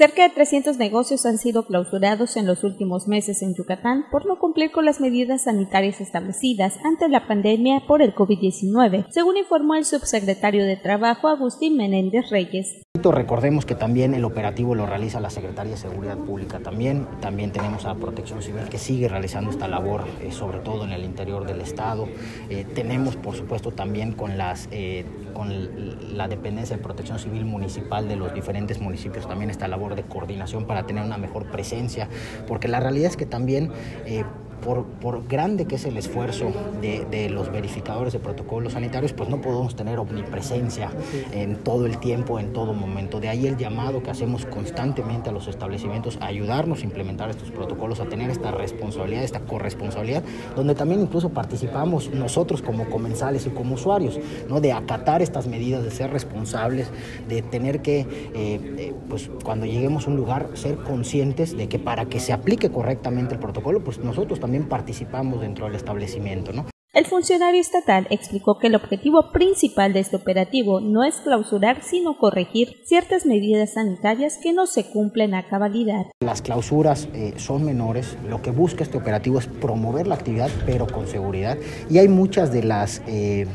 Cerca de 300 negocios han sido clausurados en los últimos meses en Yucatán por no cumplir con las medidas sanitarias establecidas ante la pandemia por el COVID-19, según informó el subsecretario de Trabajo Agustín Menéndez Reyes. Recordemos que también el operativo lo realiza la Secretaría de Seguridad Pública también. También tenemos a Protección Civil que sigue realizando esta labor, eh, sobre todo en el interior del Estado. Eh, tenemos, por supuesto, también con, las, eh, con la dependencia de Protección Civil Municipal de los diferentes municipios también esta labor de coordinación para tener una mejor presencia, porque la realidad es que también por, grande que es el esfuerzo de, los verificadores de protocolos sanitarios, pues no podemos tener omnipresencia en todo el tiempo, en todo momento. De ahí el llamado que hacemos constantemente a los establecimientos a ayudarnos a implementar estos protocolos, a tener esta responsabilidad, esta corresponsabilidad, donde también incluso participamos nosotros como comensales y como usuarios, ¿no? de acatar estas medidas, de ser responsables, de tener que, eh, eh, pues cuando lleguemos a un lugar, ser conscientes de que para que se aplique correctamente el protocolo, pues nosotros también también participamos dentro del establecimiento. ¿no? El funcionario estatal explicó que el objetivo principal de este operativo no es clausurar, sino corregir ciertas medidas sanitarias que no se cumplen a cabalidad. Las clausuras eh, son menores, lo que busca este operativo es promover la actividad, pero con seguridad, y hay muchas de las... Eh,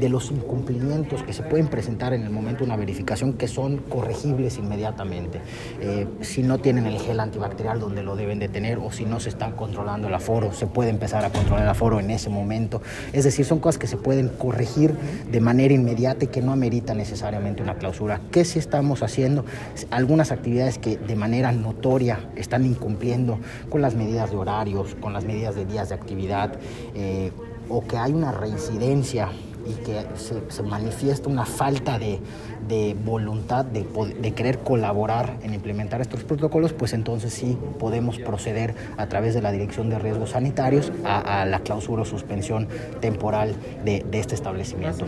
de los incumplimientos que se pueden presentar en el momento de una verificación que son corregibles inmediatamente. Eh, si no tienen el gel antibacterial donde lo deben de tener o si no se están controlando el aforo, se puede empezar a controlar el aforo en ese momento. Es decir, son cosas que se pueden corregir de manera inmediata y que no amerita necesariamente una clausura. ¿Qué sí estamos haciendo? Algunas actividades que de manera notoria están incumpliendo con las medidas de horarios, con las medidas de días de actividad, eh, o que hay una reincidencia y que se, manifiesta una falta de, voluntad de, de, querer colaborar en implementar estos protocolos, pues entonces sí podemos proceder a través de la Dirección de Riesgos Sanitarios a, la clausura o suspensión temporal de, de este establecimiento.